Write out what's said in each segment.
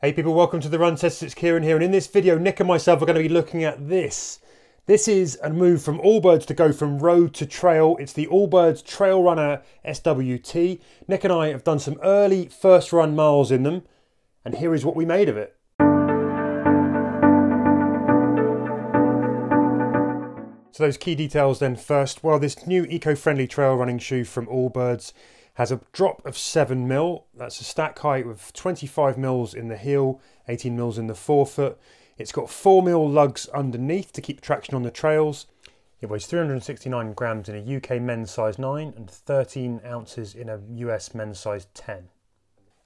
Hey people, welcome to the Run Test. It's Kieran here, and in this video, Nick and myself are going to be looking at this. This is a move from Allbirds to go from road to trail. It's the Allbirds Trail Runner SWT. Nick and I have done some early first run miles in them, and here is what we made of it. So those key details then first. Well, this new eco-friendly trail running shoe from Allbirds has a drop of 7 mil. That's a stack height with 25 mils in the heel, 18 mils in the forefoot. It's got 4 mil lugs underneath to keep traction on the trails. It weighs 369 grams in a UK men's size 9 and 13 ounces in a US men's size 10.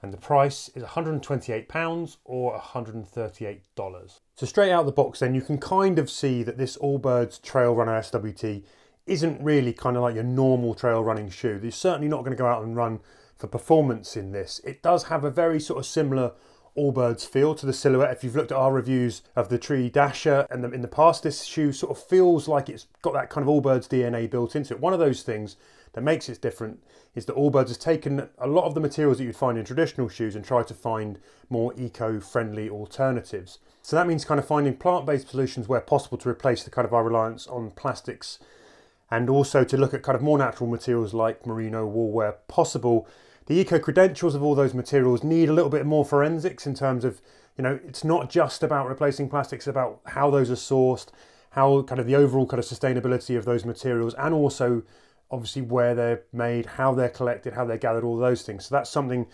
And the price is £128 or $138. So straight out of the box then you can kind of see that this Allbirds Trail Runner SWT isn't really kind of like your normal trail running shoe. You're certainly not going to go out and run for performance in this. It does have a very sort of similar Allbirds feel to the silhouette. If you've looked at our reviews of the Tree Dasher and in the past, this shoe sort of feels like it's got that kind of Allbirds DNA built into it. One of those things that makes it different is that Allbirds has taken a lot of the materials that you'd find in traditional shoes and tried to find more eco-friendly alternatives. So that means kind of finding plant-based solutions where possible to replace the kind of our reliance on plastics and also to look at kind of more natural materials like merino wool where possible. The eco credentials of all those materials need a little bit more forensics in terms of, you know, it's not just about replacing plastics, about how those are sourced, how kind of the overall kind of sustainability of those materials, and also obviously where they're made, how they're collected, how they're gathered, all those things. So that's something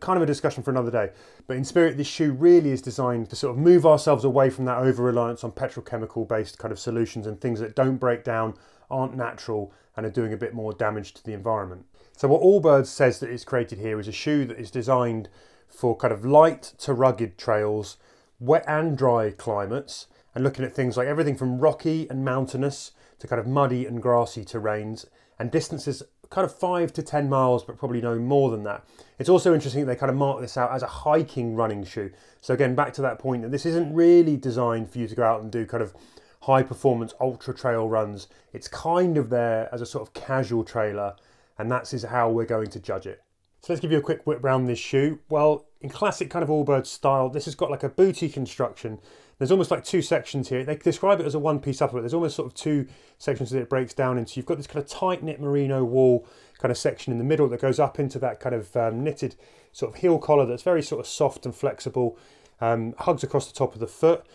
kind of a discussion for another day. But in spirit, this shoe really is designed to sort of move ourselves away from that over reliance on petrochemical based kind of solutions and things that don't break down aren't natural and are doing a bit more damage to the environment. So what Allbirds says that it's created here is a shoe that is designed for kind of light to rugged trails, wet and dry climates, and looking at things like everything from rocky and mountainous to kind of muddy and grassy terrains and distances kind of five to 10 miles, but probably no more than that. It's also interesting that they kind of mark this out as a hiking running shoe. So again, back to that point that this isn't really designed for you to go out and do kind of high performance ultra trail runs. It's kind of there as a sort of casual trailer, and that's is how we're going to judge it. So let's give you a quick whip around this shoe. Well, in classic kind of Allbirds style, this has got like a booty construction. There's almost like two sections here. They describe it as a one-piece upper, but there's almost sort of two sections that it breaks down into. You've got this kind of tight-knit merino wool kind of section in the middle that goes up into that kind of um, knitted sort of heel collar that's very sort of soft and flexible, um, hugs across the top of the foot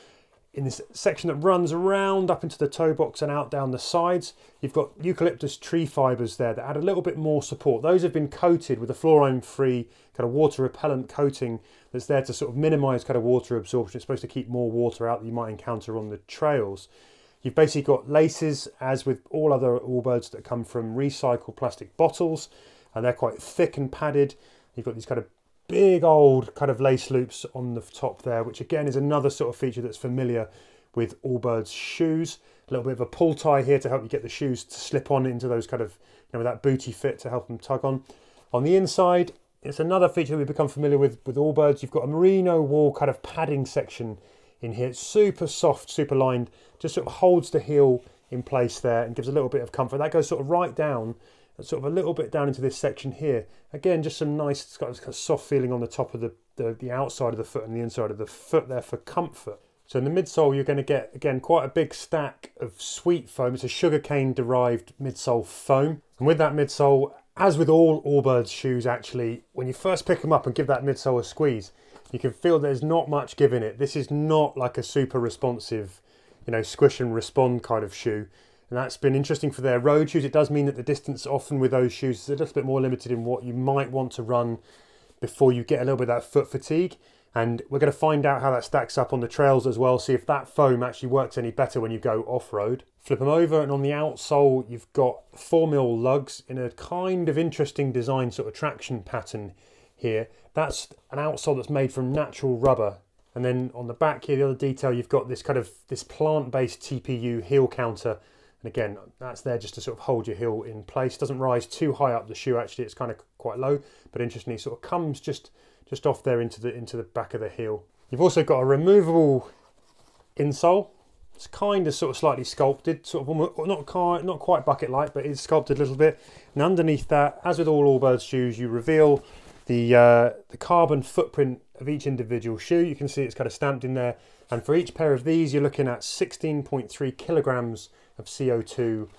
in this section that runs around up into the toe box and out down the sides, you've got eucalyptus tree fibres there that add a little bit more support. Those have been coated with a fluorine-free kind of water repellent coating that's there to sort of minimise kind of water absorption. It's supposed to keep more water out that you might encounter on the trails. You've basically got laces, as with all other Allbirds that come from recycled plastic bottles, and they're quite thick and padded. You've got these kind of big old kind of lace loops on the top there, which again is another sort of feature that's familiar with Allbirds shoes. A little bit of a pull tie here to help you get the shoes to slip on into those kind of, you know, with that booty fit to help them tug on. On the inside, it's another feature we've become familiar with with Allbirds. You've got a merino wool kind of padding section in here. It's super soft, super lined, just sort of holds the heel in place there and gives a little bit of comfort. That goes sort of right down sort of a little bit down into this section here. Again, just some nice, it's got this soft feeling on the top of the, the, the outside of the foot and the inside of the foot there for comfort. So in the midsole, you're going to get, again, quite a big stack of SweetFoam. It's a sugarcane derived midsole foam. And with that midsole, as with all Allbirds shoes, actually, when you first pick them up and give that midsole a squeeze, you can feel there's not much give in it. This is not like a super responsive, you know, squish and respond kind of shoe and that's been interesting for their road shoes. It does mean that the distance often with those shoes is a little bit more limited in what you might want to run before you get a little bit of that foot fatigue. And we're going to find out how that stacks up on the trails as well, see if that foam actually works any better when you go off-road. Flip them over and on the outsole you've got 4mm lugs in a kind of interesting design sort of traction pattern here. That's an outsole that's made from natural rubber. And then on the back here, the other detail, you've got this kind of this plant-based TPU heel counter and again, that's there just to sort of hold your heel in place. Doesn't rise too high up the shoe. Actually, it's kind of quite low, but interestingly, sort of comes just just off there into the into the back of the heel. You've also got a removable insole. It's kind of sort of slightly sculpted, sort of almost, not quite not quite bucket like, but it's sculpted a little bit. And underneath that, as with all Allbirds shoes, you reveal the uh, the carbon footprint of each individual shoe. You can see it's kind of stamped in there. And for each pair of these, you're looking at 16.3 kilograms of CO2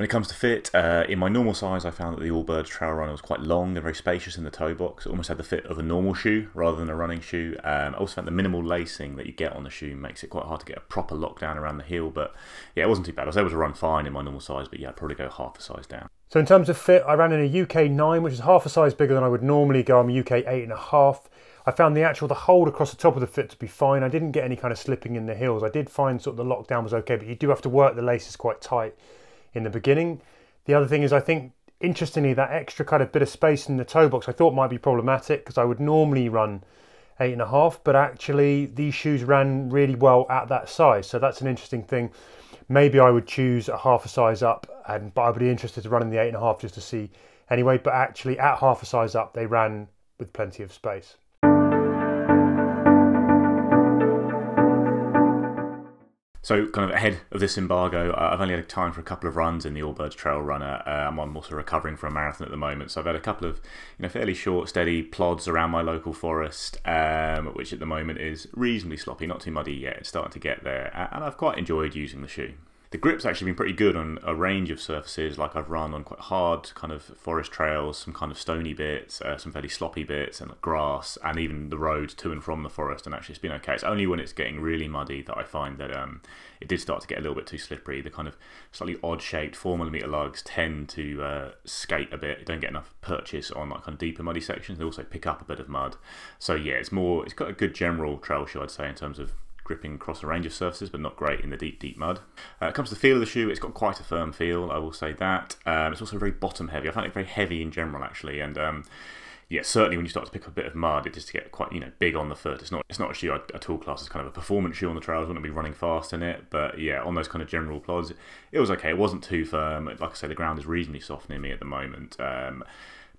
When it comes to fit, uh, in my normal size, I found that the Allbirds Trail Runner was quite long and very spacious in the toe box. It almost had the fit of a normal shoe rather than a running shoe. Um, I also found the minimal lacing that you get on the shoe makes it quite hard to get a proper lockdown around the heel. But yeah, it wasn't too bad. I was able to run fine in my normal size, but yeah, I'd probably go half a size down. So in terms of fit, I ran in a UK 9, which is half a size bigger than I would normally go. I'm a UK 8.5. I found the actual the hold across the top of the foot to be fine. I didn't get any kind of slipping in the heels. I did find sort of the lockdown was okay, but you do have to work the laces quite tight in the beginning. The other thing is, I think, interestingly, that extra kind of bit of space in the toe box I thought might be problematic because I would normally run eight and a half, but actually these shoes ran really well at that size. So that's an interesting thing. Maybe I would choose a half a size up, and but I would be interested to run in the eight and a half just to see anyway. But actually, at half a size up, they ran with plenty of space. So, kind of ahead of this embargo, I've only had time for a couple of runs in the Allbirds Trail Runner. Uh, I'm also recovering from a marathon at the moment, so I've had a couple of you know fairly short, steady plods around my local forest, um, which at the moment is reasonably sloppy, not too muddy yet. It's starting to get there, and I've quite enjoyed using the shoe the grip's actually been pretty good on a range of surfaces. Like I've run on quite hard kind of forest trails, some kind of stony bits, uh, some fairly sloppy bits, and grass, and even the roads to and from the forest. And actually, it's been okay. It's only when it's getting really muddy that I find that um, it did start to get a little bit too slippery. The kind of slightly odd-shaped four millimeter lugs tend to uh, skate a bit. You don't get enough purchase on like kind of deeper muddy sections. They also pick up a bit of mud. So yeah, it's more. It's got a good general trail shoe, I'd say, in terms of gripping across a range of surfaces, but not great in the deep, deep mud. Uh, it comes to the feel of the shoe, it's got quite a firm feel, I will say that. Um, it's also very bottom heavy. I find it very heavy in general, actually, and um, yeah, certainly when you start to pick up a bit of mud, it just get quite you know big on the foot. It's not it's not a shoe at all class. It's kind of a performance shoe on the trails. Wouldn't be running fast in it, but yeah, on those kind of general plods, it was okay. It wasn't too firm. Like I say, the ground is reasonably soft near me at the moment. Um,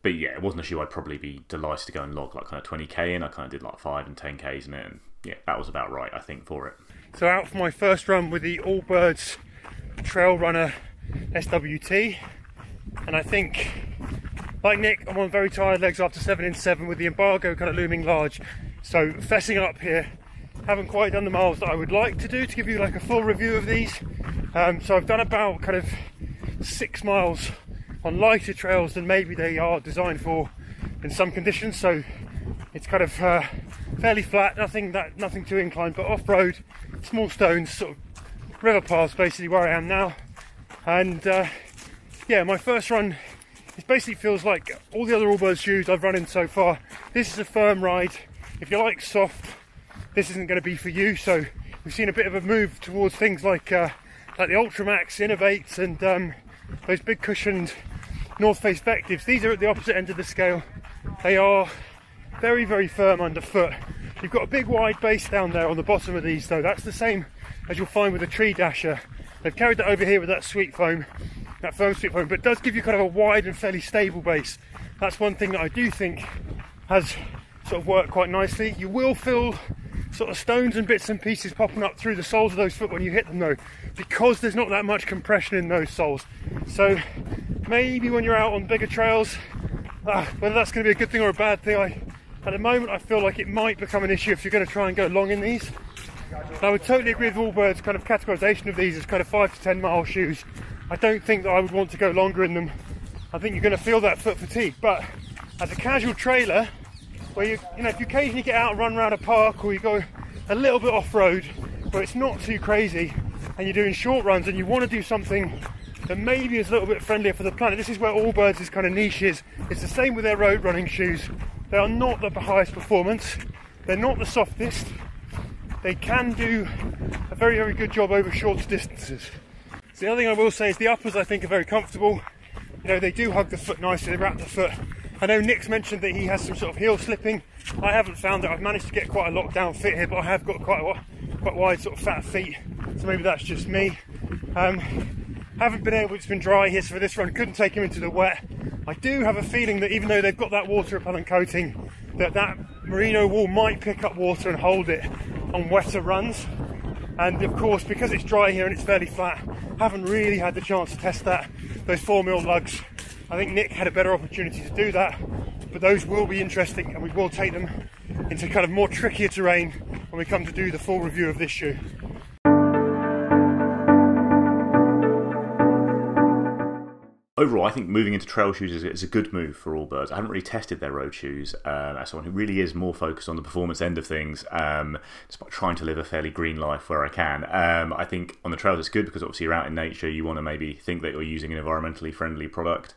but yeah, it wasn't a shoe I'd probably be delighted to go and log like kind of 20k in. I kind of did like 5 and 10k's in it, and yeah, that was about right, I think, for it. So out for my first run with the Allbirds Trail Runner SWT, and I think, like Nick, I'm on very tired legs after 7 in 7 with the embargo kind of looming large. So fessing up here, haven't quite done the miles that I would like to do to give you like a full review of these. Um, so I've done about kind of six miles on lighter trails than maybe they are designed for in some conditions. So it's kind of uh, fairly flat, nothing that nothing too inclined, but off-road, small stones, sort of river paths, basically where I am now. And uh, yeah, my first run, it basically feels like all the other Allbirds shoes I've run in so far. This is a firm ride. If you like soft, this isn't going to be for you. So we've seen a bit of a move towards things like uh, like the Ultramax Inov-8s and um, those big cushioned North Face Vectivs. These are at the opposite end of the scale. They are very, very firm underfoot. You've got a big wide base down there on the bottom of these though. That's the same as you'll find with a tree dasher. They've carried that over here with that SweetFoam, that firm SweetFoam, but it does give you kind of a wide and fairly stable base. That's one thing that I do think has sort of worked quite nicely. You will feel sort of stones and bits and pieces popping up through the soles of those foot when you hit them though, because there's not that much compression in those soles. So maybe when you're out on bigger trails, uh, whether that's going to be a good thing or a bad thing, I at the moment, I feel like it might become an issue if you're going to try and go long in these. I would totally agree with Allbirds' kind of categorisation of these as kind of five to ten mile shoes. I don't think that I would want to go longer in them. I think you're going to feel that foot fatigue. But as a casual trailer, where you, you know, if you occasionally get out and run around a park or you go a little bit off road, where it's not too crazy, and you're doing short runs and you want to do something that maybe is a little bit friendlier for the planet, this is where Allbirds' kind of niche is. It's the same with their road running shoes. They are not the highest performance. They're not the softest. They can do a very, very good job over short distances. So the other thing I will say is the uppers I think are very comfortable. You know, they do hug the foot nicely, they wrap the foot. I know Nick's mentioned that he has some sort of heel slipping. I haven't found that I've managed to get quite a lockdown fit here, but I have got quite a, quite wide sort of fat feet. So maybe that's just me. Um, haven't been able, it's been dry here for this run, couldn't take him into the wet. I do have a feeling that even though they've got that water repellent coating, that that merino wool might pick up water and hold it on wetter runs. And of course, because it's dry here and it's fairly flat, haven't really had the chance to test that. Those four mil lugs I think Nick had a better opportunity to do that, but those will be interesting and we will take them into kind of more trickier terrain when we come to do the full review of this shoe. Overall, I think moving into trail shoes is, is, a good move for Allbirds. I haven't really tested their road shoes uh, as someone who really is more focused on the performance end of things, um, despite trying to live a fairly green life where I can. Um, I think on the trails it's good because obviously you're out in nature, you want to maybe think that you're using an environmentally friendly product.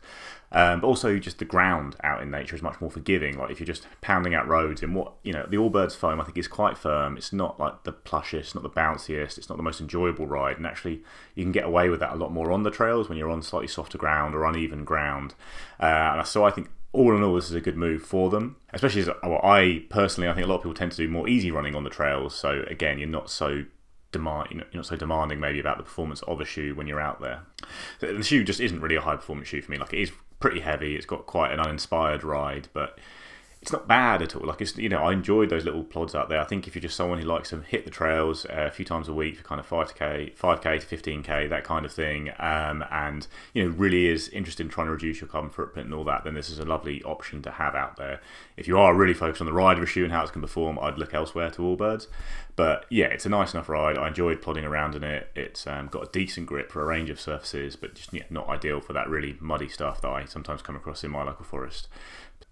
Um, but also, just the ground out in nature is much more forgiving. Like if you're just pounding out roads in what you know, the Allbirds foam I think is quite firm. It's not like the plushest, not the bounciest. It's not the most enjoyable ride, and actually you can get away with that a lot more on the trails when you're on slightly softer ground or uneven ground. Uh, so I think all in all, this is a good move for them. Especially as well, I personally, I think a lot of people tend to do more easy running on the trails. So again, you're not so demand, you're not so demanding maybe about the performance of a shoe when you're out there. The shoe just isn't really a high performance shoe for me. Like it is pretty heavy. It's got quite an uninspired ride, but it's not bad at all. Like it's you know I enjoyed those little plods out there. I think if you're just someone who likes to hit the trails uh, a few times a week for kind of five k, five k to fifteen k, that kind of thing, um, and you know really is interested in trying to reduce your carbon footprint and all that, then this is a lovely option to have out there. If you are really focused on the ride of a shoe and how it can perform, I'd look elsewhere to Allbirds. But yeah, it's a nice enough ride. I enjoyed plodding around in it. It's um, got a decent grip for a range of surfaces, but just yeah, not ideal for that really muddy stuff that I sometimes come across in my local forest.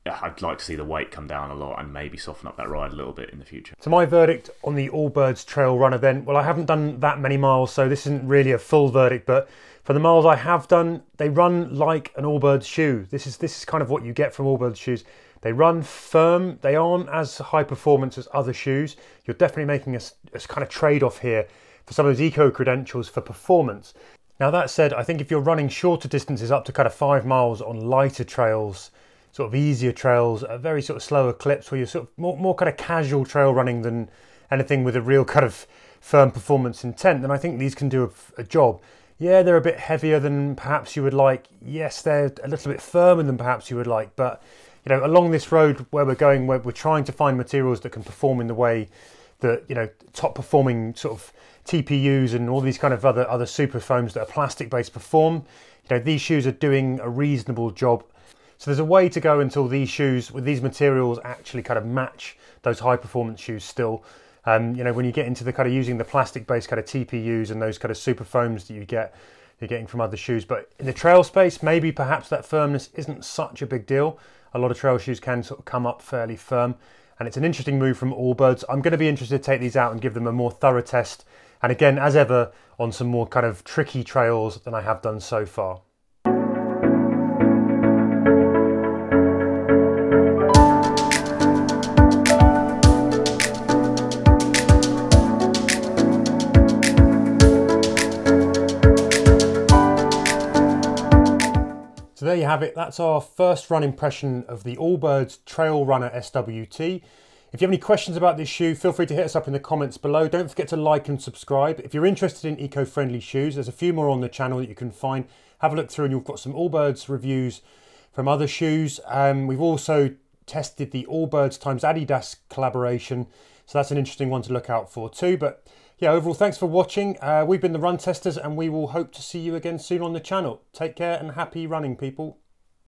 I'd like to see the weight come down a lot and maybe soften up that ride a little bit in the future. So my verdict on the Allbirds Trail Runner then, well I haven't done that many miles so this isn't really a full verdict but for the miles I have done they run like an Allbirds shoe. This is this is kind of what you get from Allbirds shoes. They run firm, they aren't as high performance as other shoes. You're definitely making a, a kind of trade-off here for some of those eco credentials for performance. Now that said, I think if you're running shorter distances up to kind of five miles on lighter trails, sort of easier trails, a very sort of slower clips where you're sort of more, more kind of casual trail running than anything with a real kind of firm performance intent, then I think these can do a, a job. Yeah, they're a bit heavier than perhaps you would like. Yes, they're a little bit firmer than perhaps you would like, but you know, along this road where we're going, where we're trying to find materials that can perform in the way that you know top performing sort of TPUs and all these kind of other other super foams that are plastic based perform. You know, these shoes are doing a reasonable job so there's a way to go until these shoes with these materials actually kind of match those high performance shoes still. Um, you know, when you get into the kind of using the plastic based kind of TPUs and those kind of super foams that you get, you're getting from other shoes. But in the trail space, maybe perhaps that firmness isn't such a big deal. A lot of trail shoes can sort of come up fairly firm. And it's an interesting move from Allbirds. I'm going to be interested to take these out and give them a more thorough test. And again, as ever, on some more kind of tricky trails than I have done so far. Have it. That's our first run impression of the Allbirds Trail Runner SWT. If you have any questions about this shoe, feel free to hit us up in the comments below. Don't forget to like and subscribe. If you're interested in eco-friendly shoes, there's a few more on the channel that you can find. Have a look through and you've got some Allbirds reviews from other shoes. Um, we've also tested the Allbirds times Adidas collaboration. So that's an interesting one to look out for too. But yeah, overall, thanks for watching. Uh, we've been the Run Testers, and we will hope to see you again soon on the channel. Take care and happy running, people.